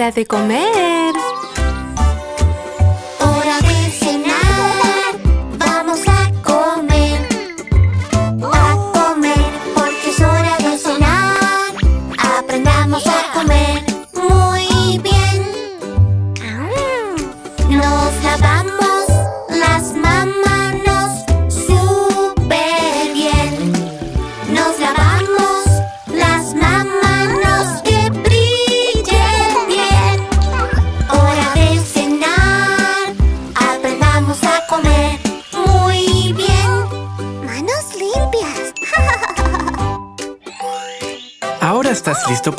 hora de comer. ¿Listo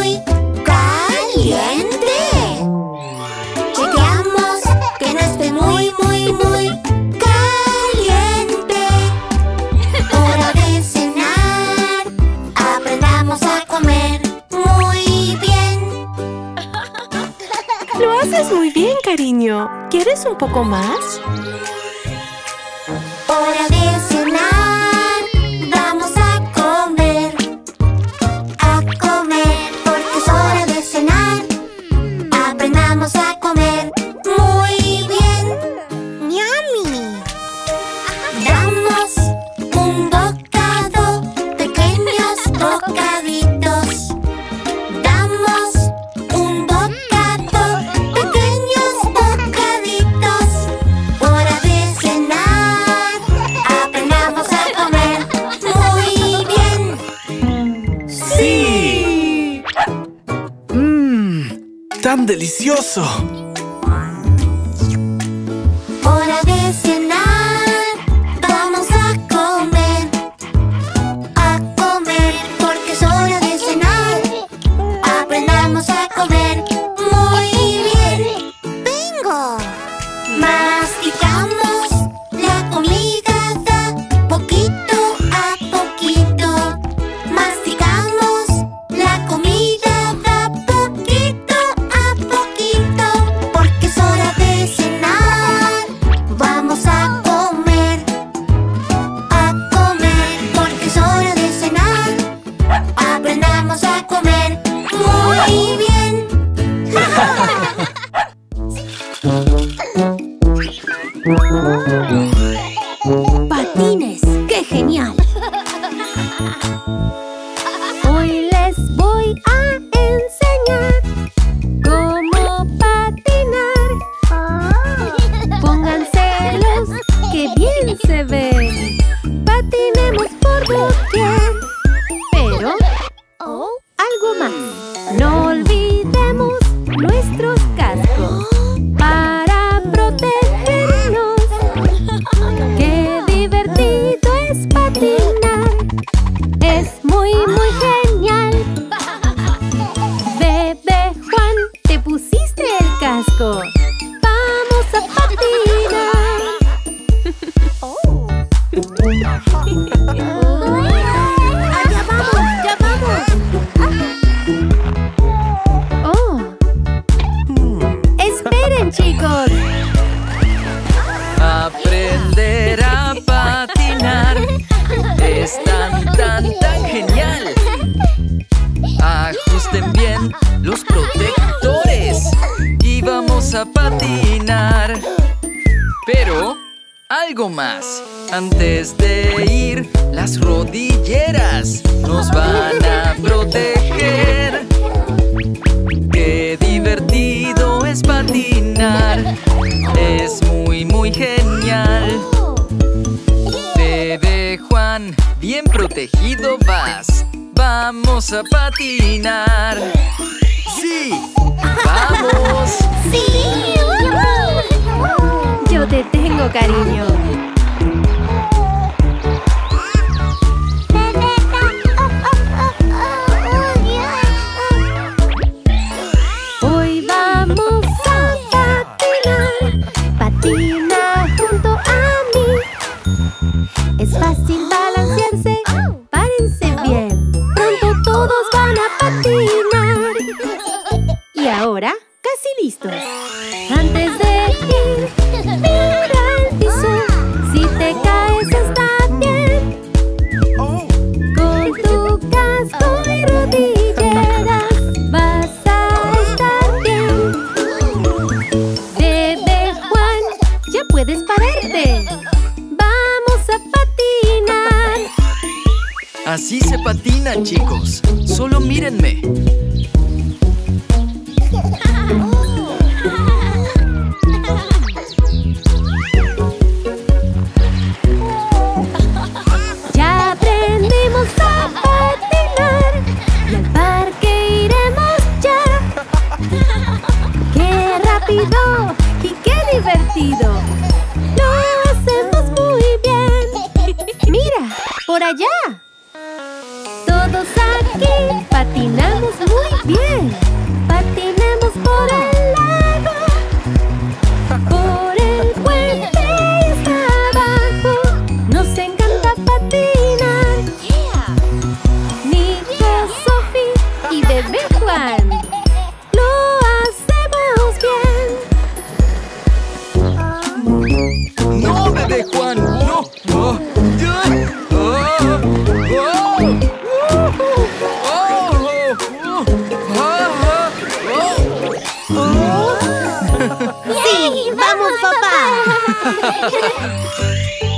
muy caliente. Chequeamos que no esté muy, muy, muy caliente. Hora de cenar, aprendamos a comer muy bien. Lo haces muy bien, cariño. ¿Quieres un poco más? 走 Bye. away.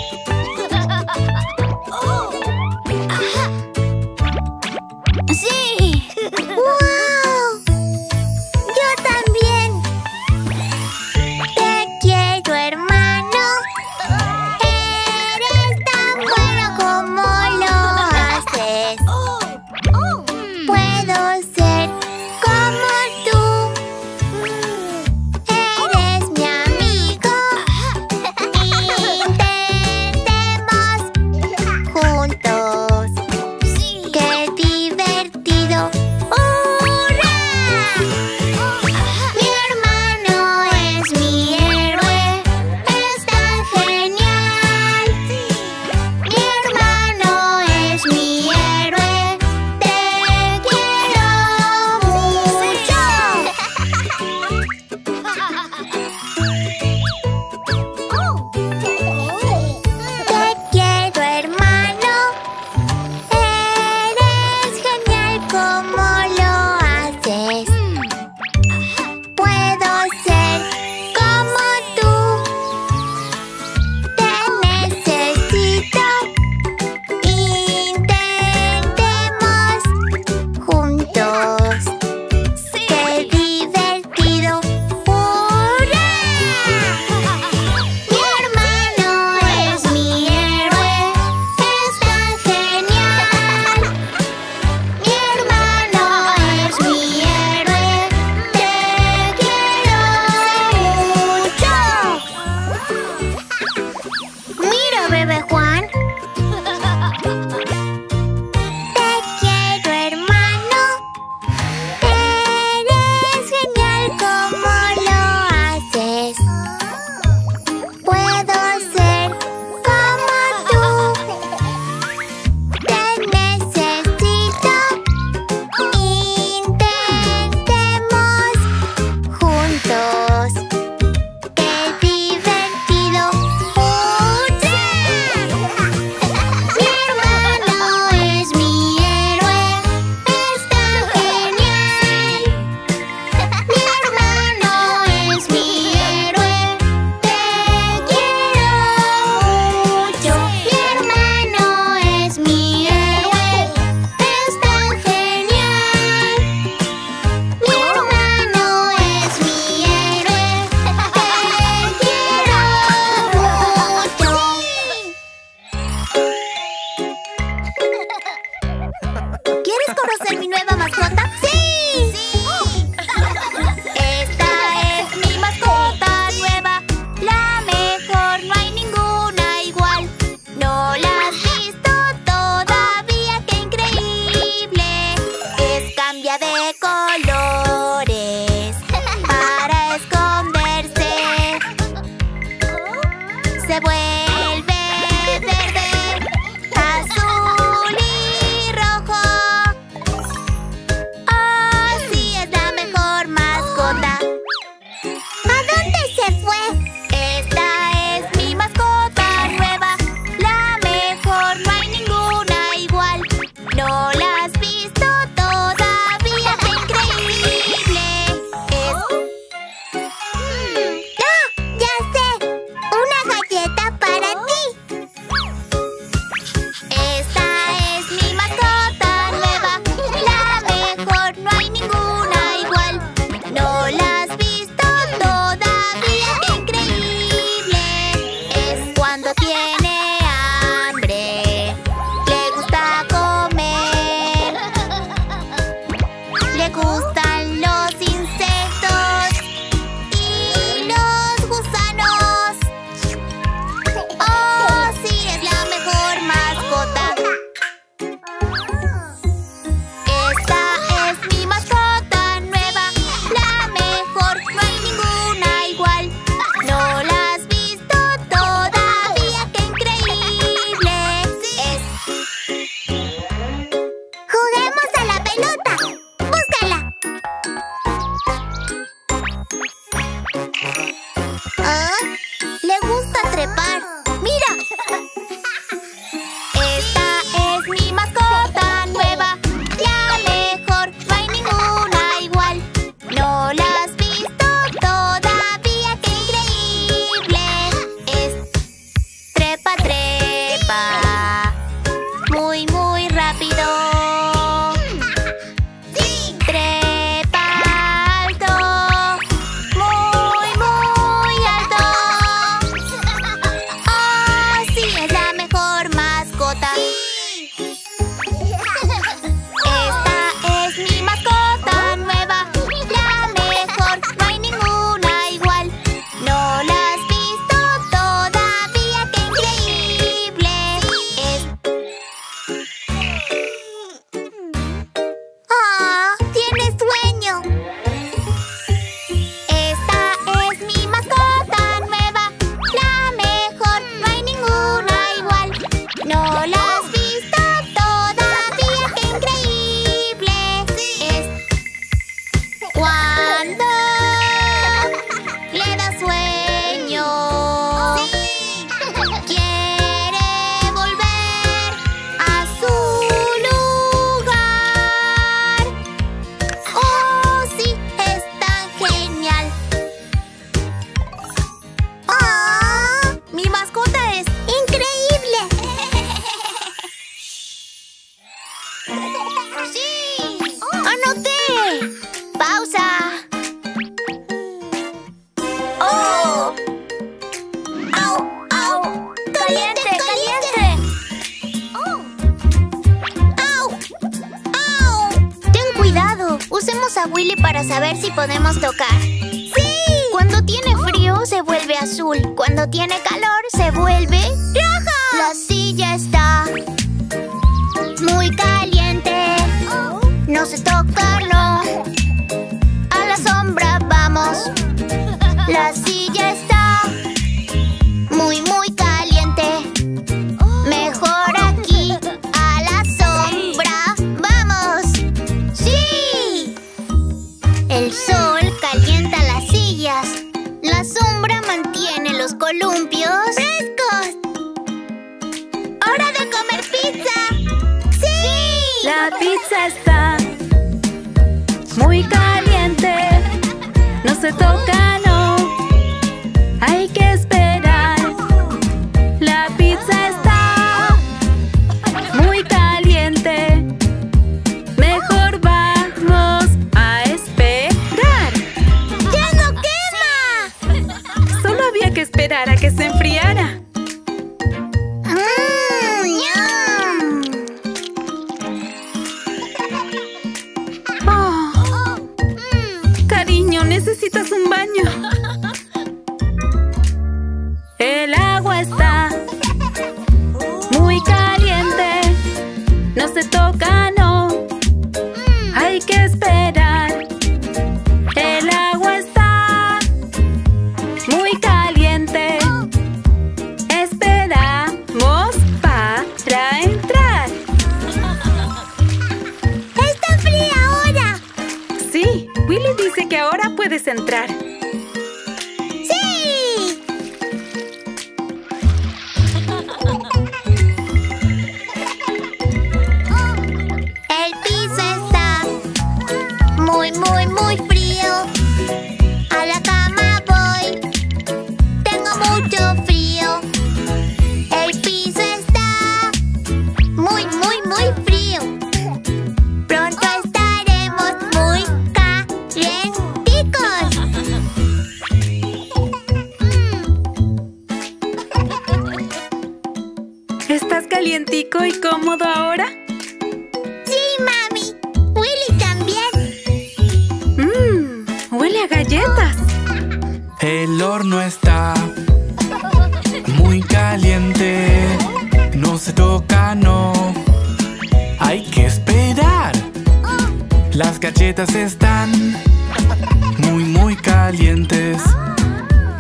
muy muy calientes.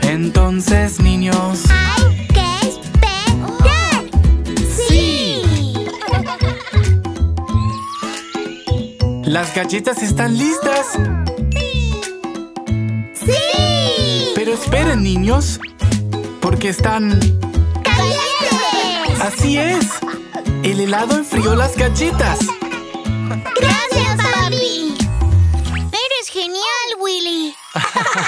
Entonces, niños, hay que esperar. Sí. Las galletas están listas. Sí. Sí. Pero esperen, niños, porque están calientes. Así es. El helado enfrió las galletas.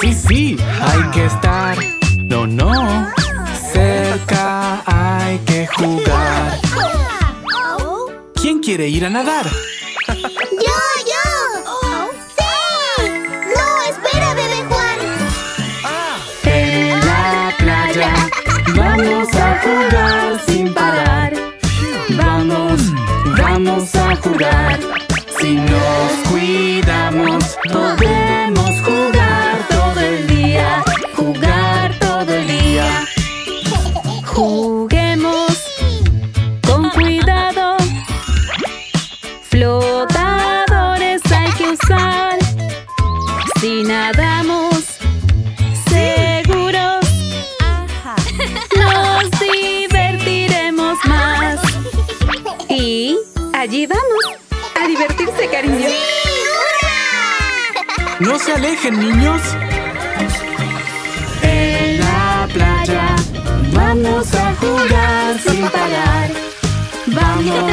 Sí, sí, hay que estar. No, no. Cerca hay que jugar. ¿Quién quiere ir a nadar? ¡Yo, yo! ¡Sí! ¡No, espera, bebé Juan! En la playa vamos a jugar sin parar. Vamos, vamos a jugar. Si nos cuidamos No se alejen, niños. En la playa vamos a jugar sin parar. Vamos,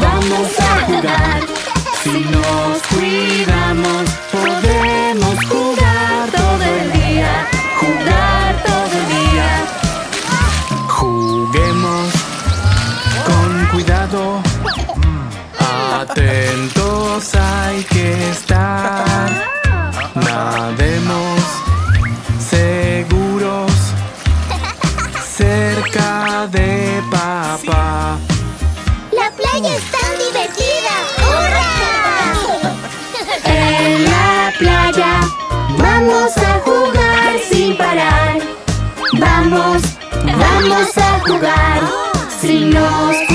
vamos a jugar. Si nos cuidamos Vamos a jugar. Si nos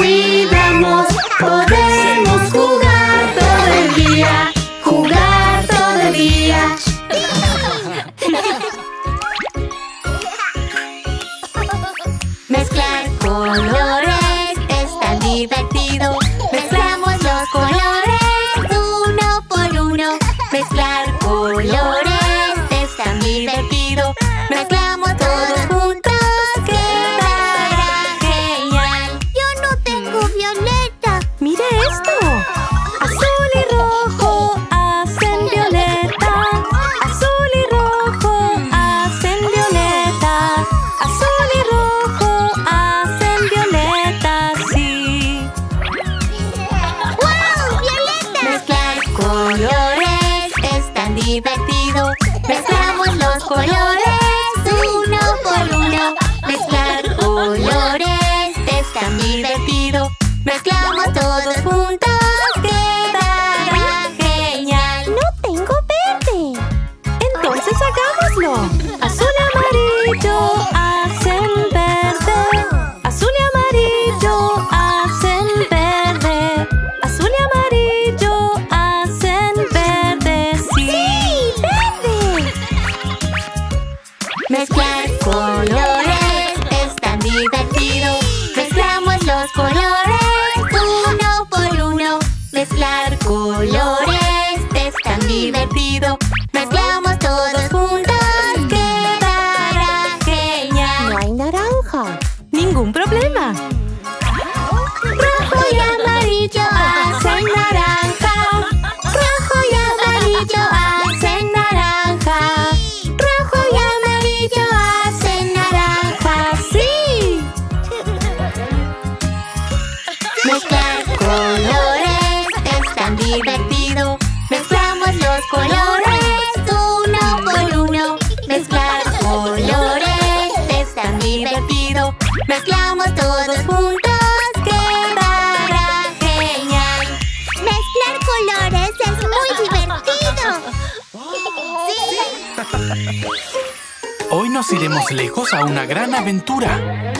Iremos lejos a una gran aventura.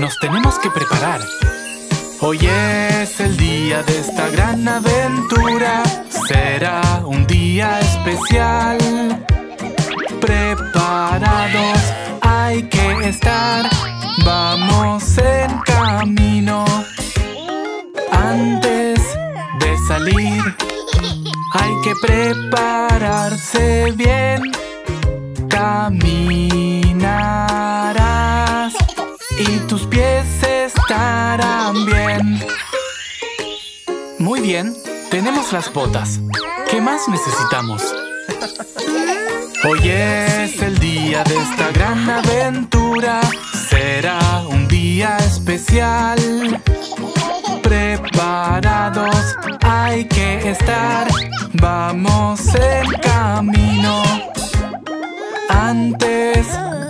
Nos tenemos que preparar. Hoy es el día de esta gran aventura. Será un día especial. Preparados hay que estar. Vamos en camino. Antes de salir, hay que prepararse bien. Caminarás y tus pies estarán bien. Muy bien, tenemos las botas. ¿Qué más necesitamos? Hoy es el día de esta gran aventura. Será un día especial. Preparados hay que estar. Vamos en. Antes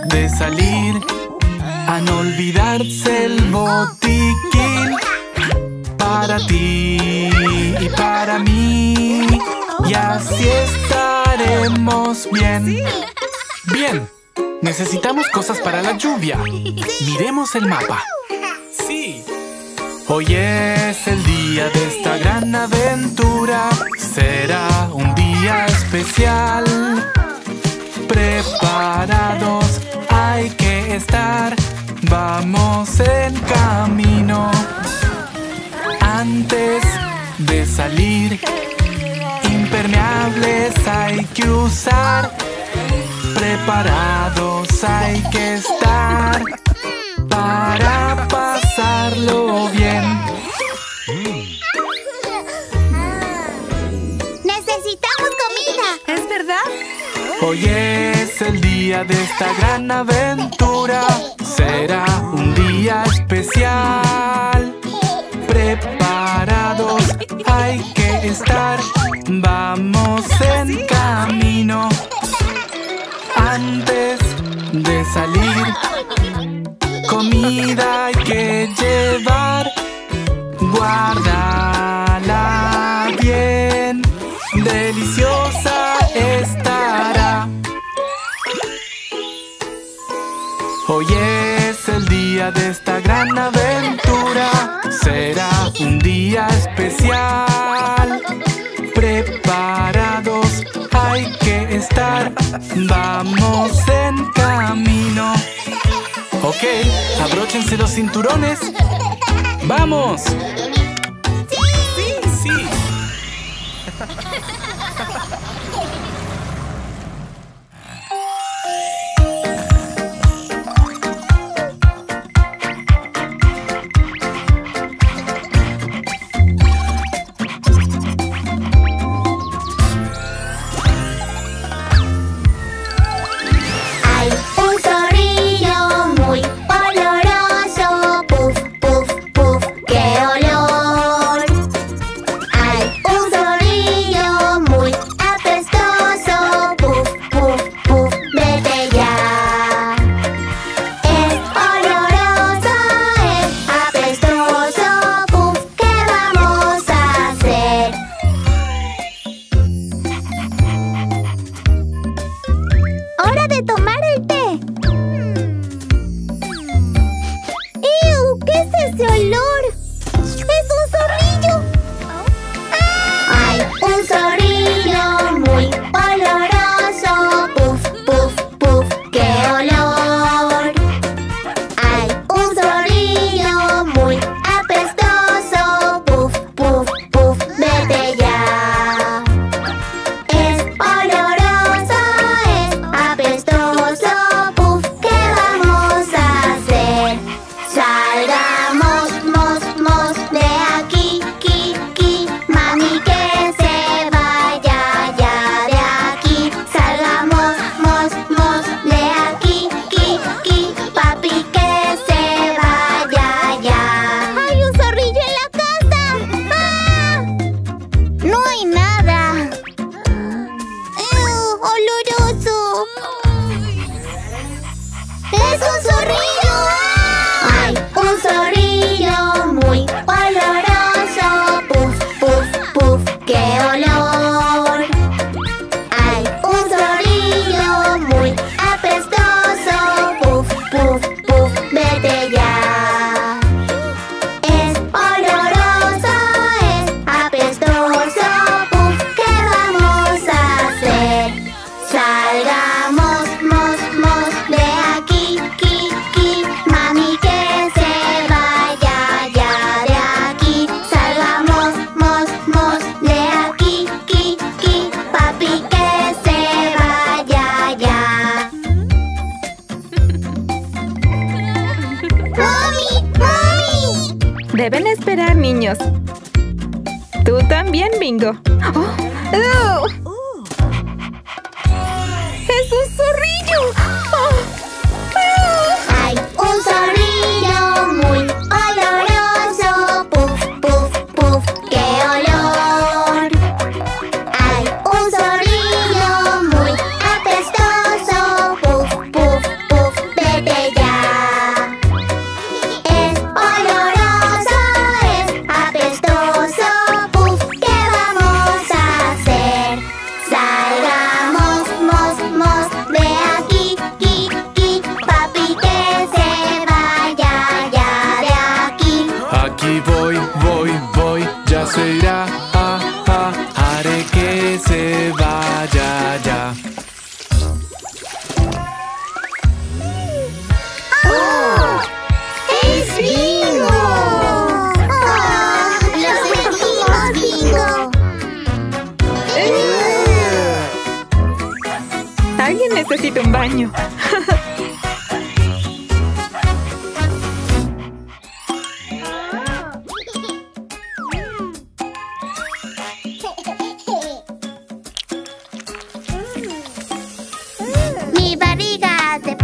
de salir, a no olvidarse el botiquín para ti y para mí. Y así estaremos bien. Bien, necesitamos cosas para la lluvia. Miremos el mapa. Sí. Hoy es el día de esta gran aventura. Será un día especial. Preparados hay que estar. Vamos en camino. Antes de salir, impermeables hay que usar. Preparados hay que estar para pasarlo bien. Necesitamos comida. ¿Es verdad? Hoy el día de esta gran aventura. Será un día especial. Preparados hay que estar. Vamos en camino. Antes de salir, comida hay que llevar. Guárdala bien. Deliciosa estará. Hoy es el día de esta gran aventura. Será un día especial. Preparados hay que estar. Vamos en camino. Ok, abróchense los cinturones. ¡Vamos! Sí, sí.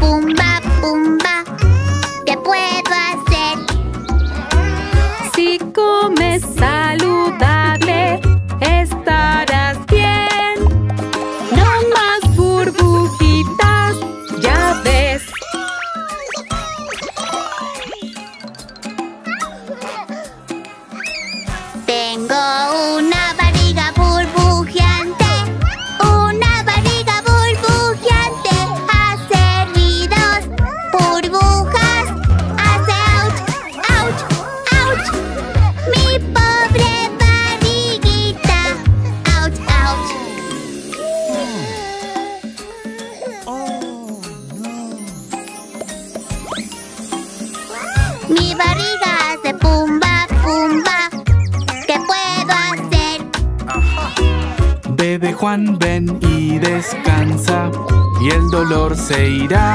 Hace pumba, pumba. ¿Qué se irá.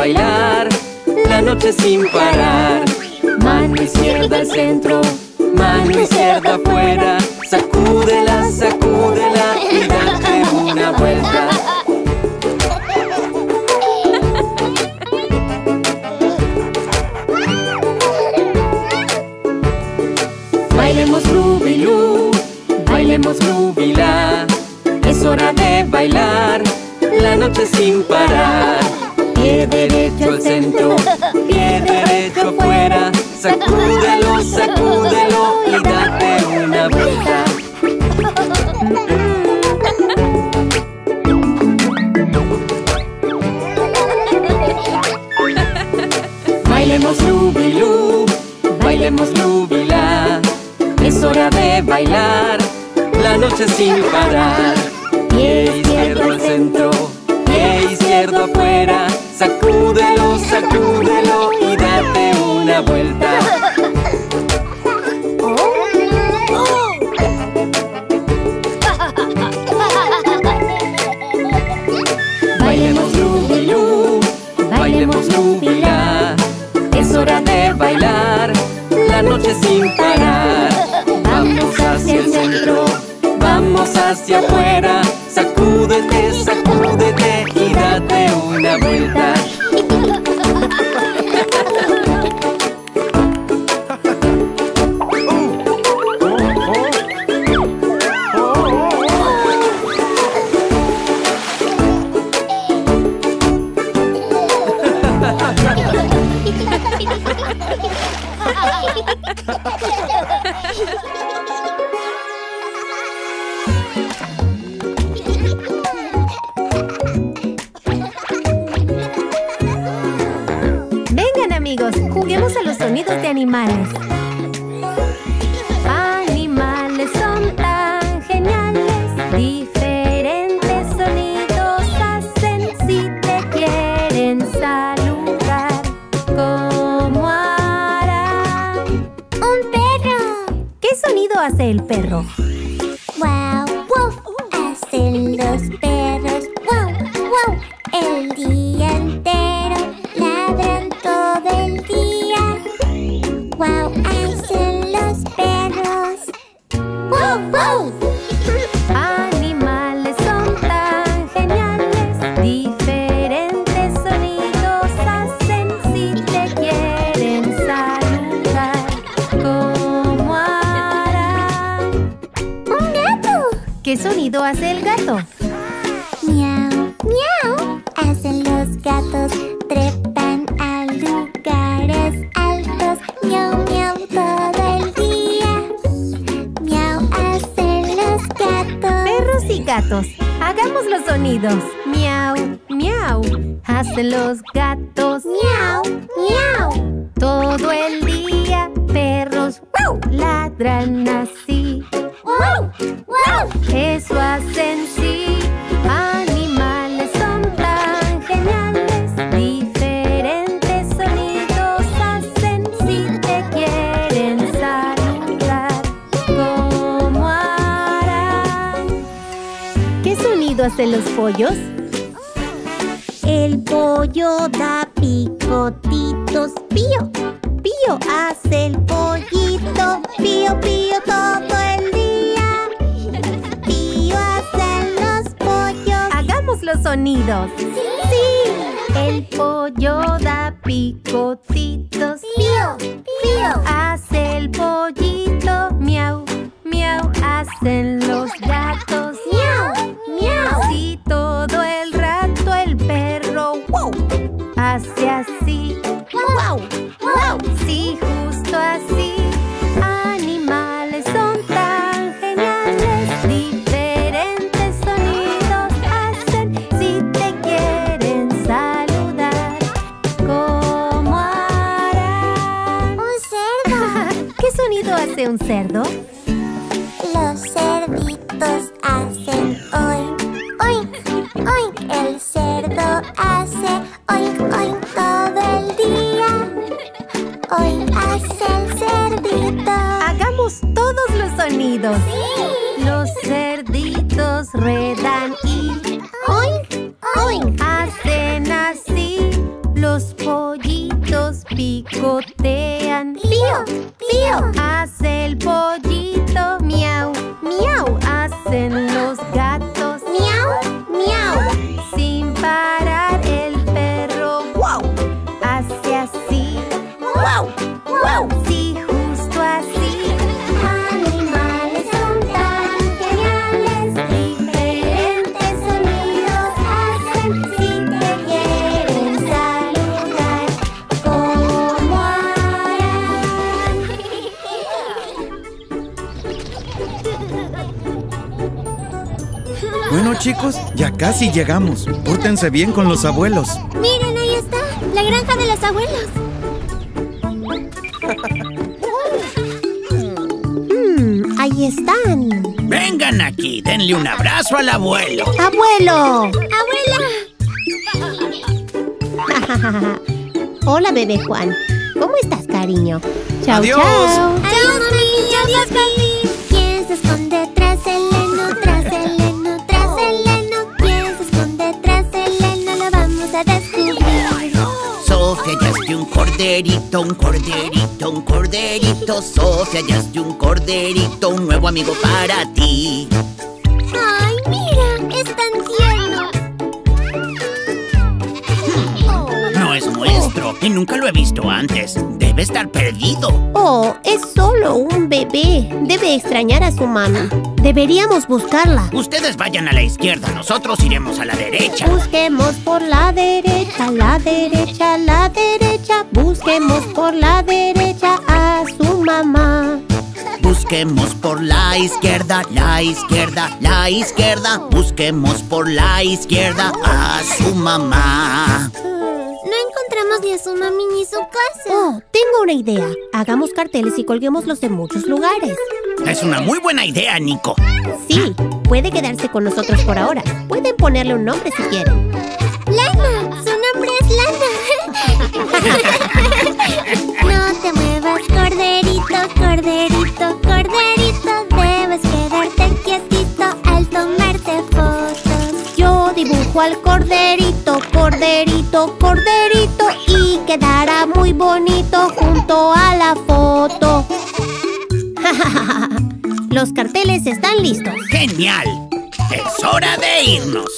bailar la noche sin parar. Mano izquierda al centro, mano izquierda afuera. Sacúdela, sacúdela y date una vuelta. Bailemos rubilú, bailemos rubila. Es hora de bailar la noche sin parar. bailar la noche sin parar. Pie izquierdo al centro, pie izquierdo afuera, sacúdelo, sacúdelo y date una vuelta. Sonido hacen los pollos? El pollo da picotitos. Pío, pío hace el pollito. Pío, pío todo el día. Pío hacen los pollos. Hagamos los sonidos. Sí, El pollo da picotitos. pío, pío. Hace el pollito. Miau, miau. Hacen los gatos. Miau. Sonido chicos, ya casi llegamos. Pórtense bien con los abuelos. Miren, ahí está, la granja de los abuelos. Mm, ahí están. Vengan aquí, denle un abrazo al abuelo. ¡Abuelo! ¡Abuela! Hola, bebé Juan. ¿Cómo estás, cariño? Chao, Adiós. chao. ¡Adiós, mami! ¡Adiós! Corderito, un corderito, un corderito. Sofía, hallaste un corderito, un nuevo amigo para ti. ¡Ay, mira! ¡Es tan tierno! No es nuestro y nunca lo he visto antes. Debe estar perdido. Oh, es solo un bebé. Debe extrañar a su mami. Deberíamos buscarla. Ustedes vayan a la izquierda, nosotros iremos a la derecha. Busquemos por la derecha, la derecha, la derecha. Busquemos por la derecha a su mamá. Busquemos por la izquierda, la izquierda, la izquierda. Busquemos por la izquierda a su mamá. Su mami ni su casa. Oh, tengo una idea. Hagamos carteles y colguémoslos en muchos lugares. Es una muy buena idea, Nico. Sí, puede quedarse con nosotros por ahora. Pueden ponerle un nombre si quieren. ¡Lana! ¡Su nombre es Lana! no te muevas, corderito, corderito, quedará muy bonito junto a la foto. Los carteles están listos. ¡Genial! Es hora de irnos.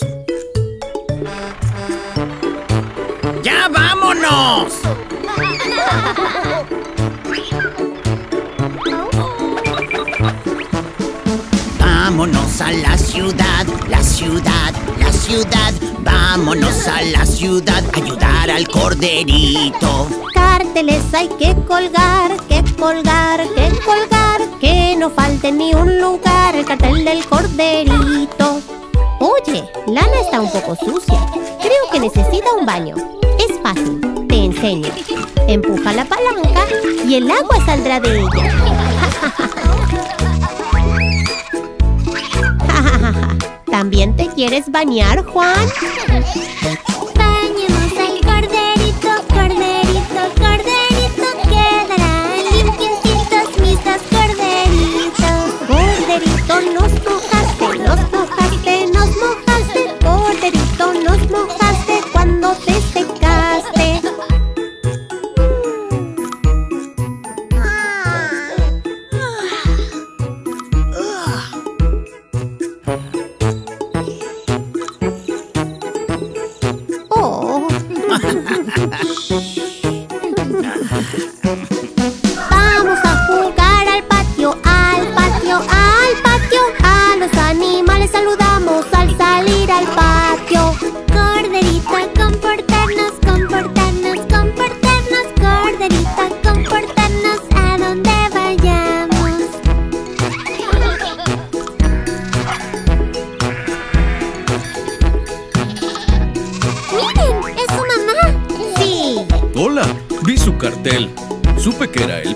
¡Ya vámonos! Vámonos a la ciudad, la ciudad, la ciudad. Vámonos a la ciudad, a ayudar al corderito. Carteles hay que colgar, que colgar, que colgar, que no falte ni un lugar el cartel del corderito. Oye, Lana está un poco sucia. Creo que necesita un baño. Es fácil, te enseño. Empuja la palanca y el agua saldrá de ella. ¿También te quieres bañar, Juan?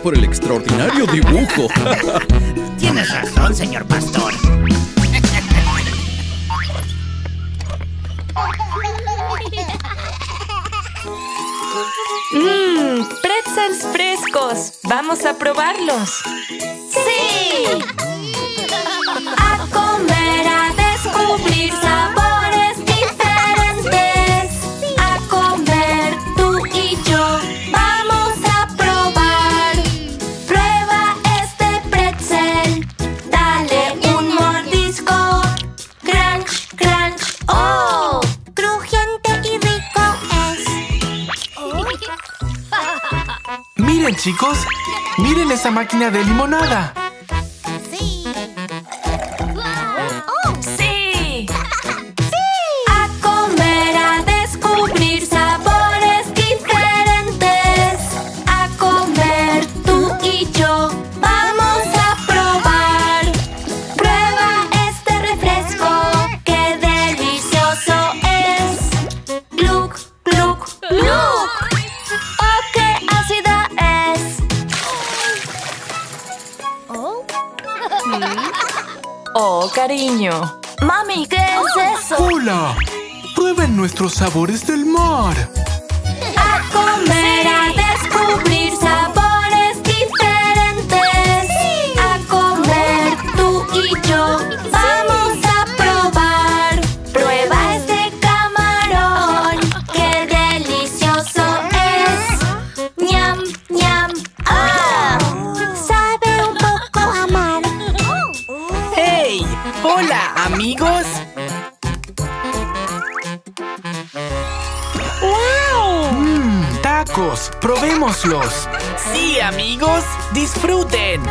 por el extraordinario dibujo. Tienes razón, señor pastor. Mmm, pretzels frescos. Vamos a probarlos. ¡Miren esa máquina de limonada! What is this? amigos, disfruten.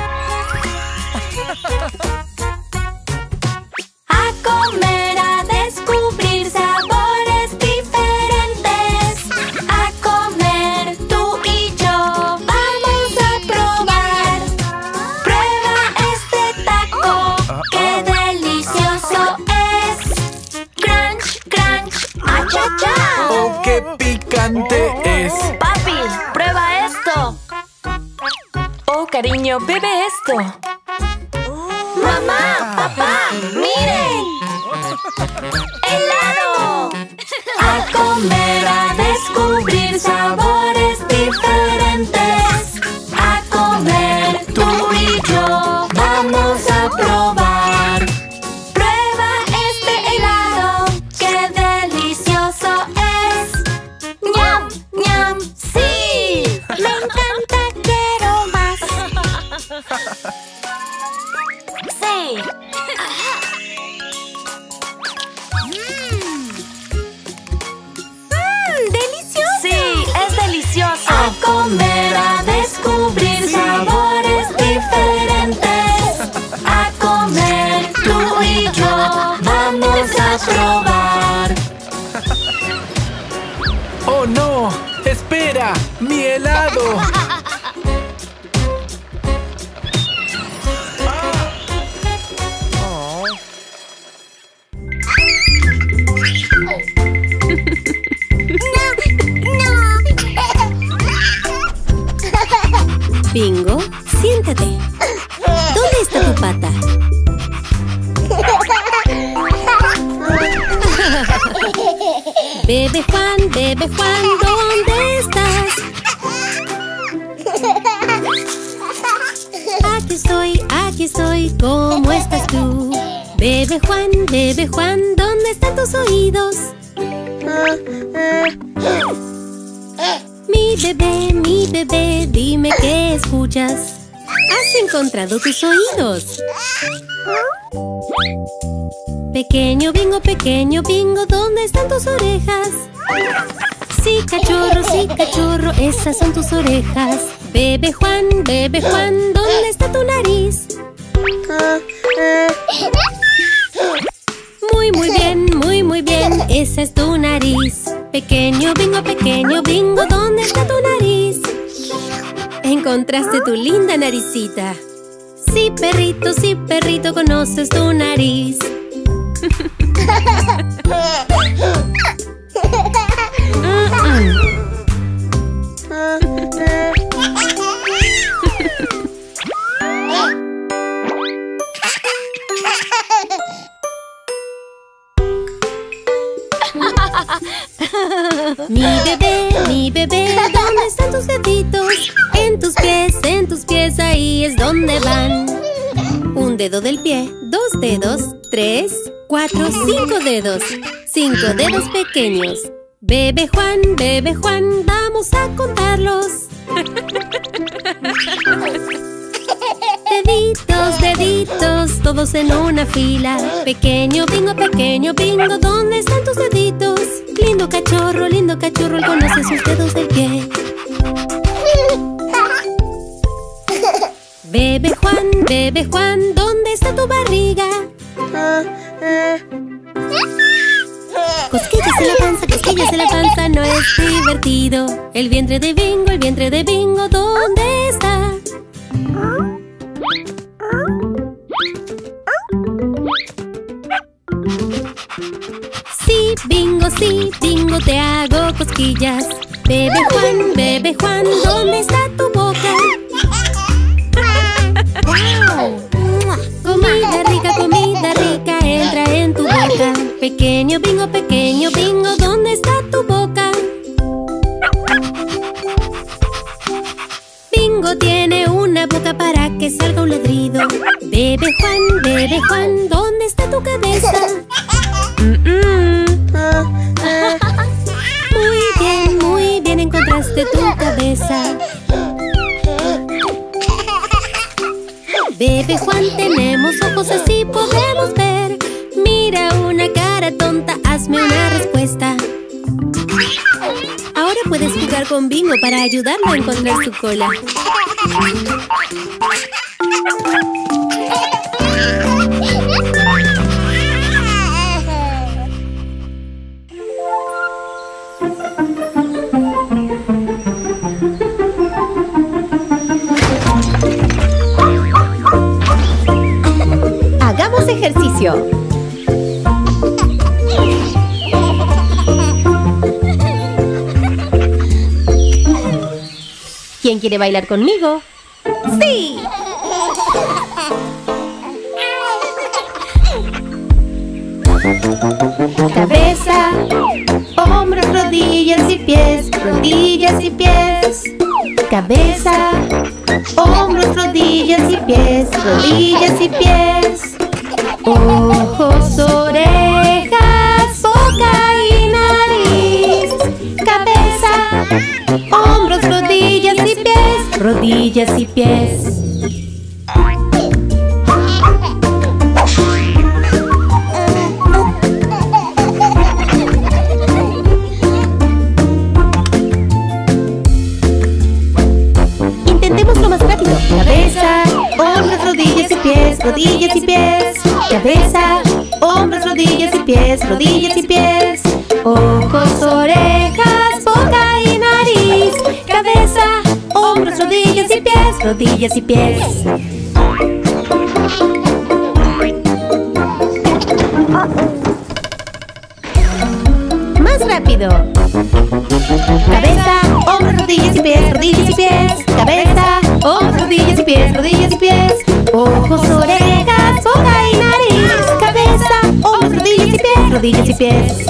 No! ¡Espera! ¡Mi helado! Bingo, siéntate. ¿Dónde está tu pata? Bebé Juan, ¿dónde estás? Aquí estoy, aquí estoy, ¿cómo estás tú? Bebé Juan, bebé Juan, ¿dónde están tus oídos? Mi bebé, mi bebé, dime qué escuchas. Has encontrado tus oídos. Pequeño bingo, pequeño bingo, orejas. Bebe Juan, bebe Juan, ¿dónde está tu nariz? Muy, muy bien, muy, muy bien, esa es tu nariz. Pequeño bingo, pequeño bingo, ¿dónde está tu nariz? Encontraste tu linda naricita. Sí, perrito, sí, perrito, conoces tu nariz. Un dedo del pie, dos dedos, tres, cuatro, cinco dedos. Cinco dedos pequeños. Bebe Juan, bebe Juan, vamos a contarlos. Deditos, deditos, todos en una fila. Pequeño bingo, pequeño bingo, ¿dónde están tus deditos? Lindo cachorro, lindo cachorro, él conoce sus dedos del pie. Bebe Juan, bebe Juan, ¿dónde está tu barriga? Cosquillas en la panza, cosquillas en la panza, no es divertido. El vientre de bingo, el vientre de bingo, ¿dónde está? Sí, bingo, sí, bingo, te hago cosquillas. Bebe Juan, bebe Juan, ¿dónde está tu boca? Comida rica, comida rica, entra en tu boca. Pequeño bingo, pequeño bingo, ¿dónde está tu boca? Bingo tiene una boca para que salga un ladrido. Bebe Juan, bebe Juan, ¿dónde está tu cabeza? Mm-mm. Muy bien, muy bien, encontraste tu cabeza. Bebe Juan, tenemos ojos así podemos ver. Mira una cara tonta, hazme una respuesta. Ahora puedes jugar con Bingo para ayudarlo a encontrar su cola. quiere bailar conmigo? ¡Sí! Cabeza, hombros, rodillas y pies, rodillas y pies. Cabeza, hombros, rodillas y pies, rodillas y pies. Ojos, rodillas y pies. Intentémoslo más rápido. Cabeza, hombros, rodillas y pies, rodillas y pies. Cabeza, hombros, rodillas y pies, rodillas y pies. Rodillas y pies. Más rápido. Cabeza, hombros, rodillas y pies, rodillas y pies. Cabeza, hombros, rodillas y pies, rodillas y pies. Ojos, orejas, boca y nariz. Cabeza, hombros, rodillas y pies, rodillas y pies.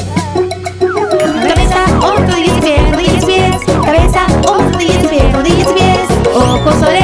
Cabeza, hombros, rodillas y pies, rodillas y pies. Cabeza, hombros, rodillas y pies, rodillas y pies. Ojos, orejas,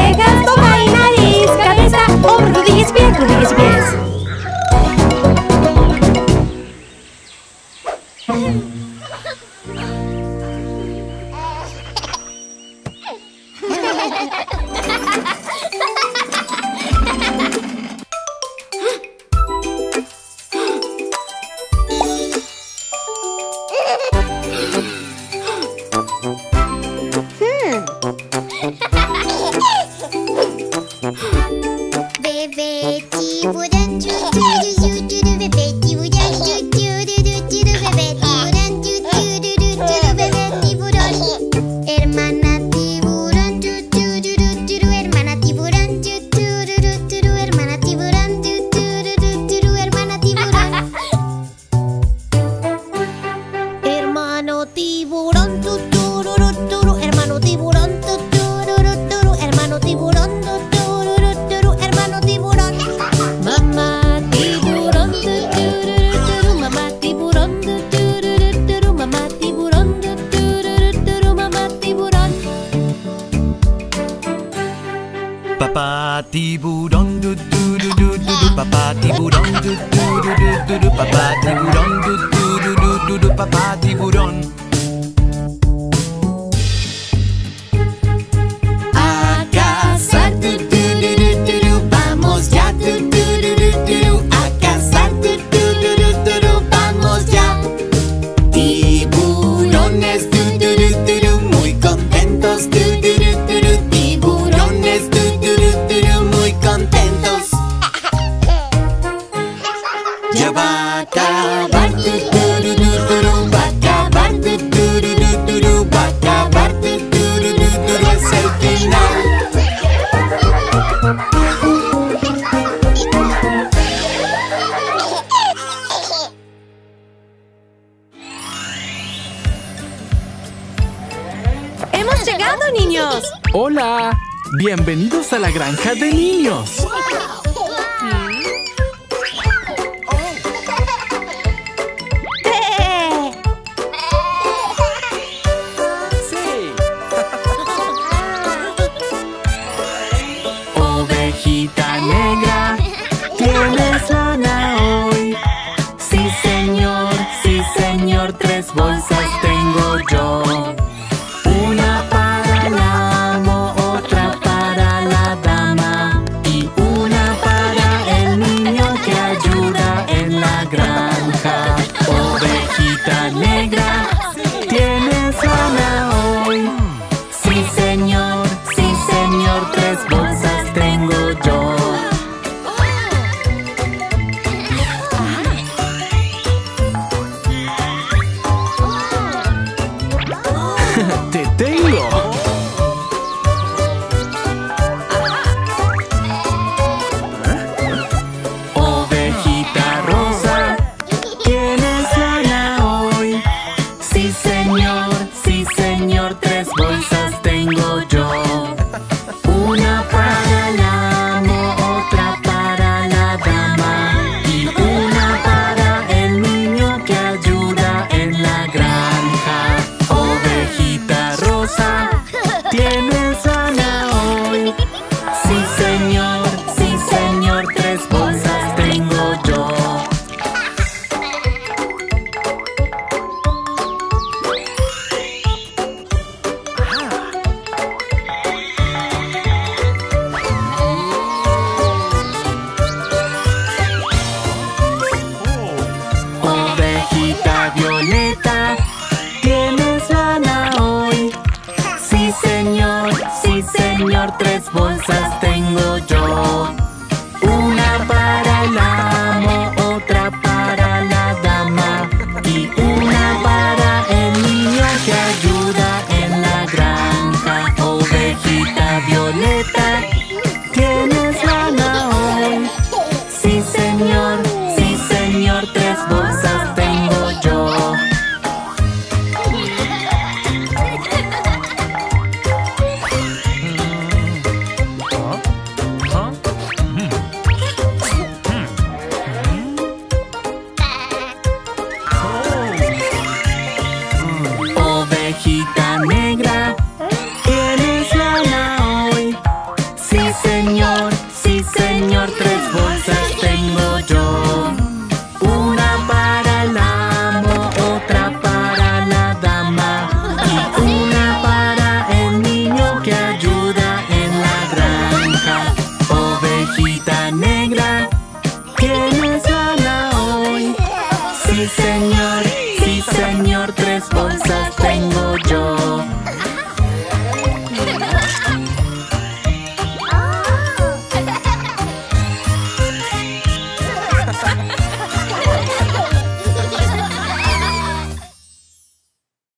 bienvenidos a la granja de niños.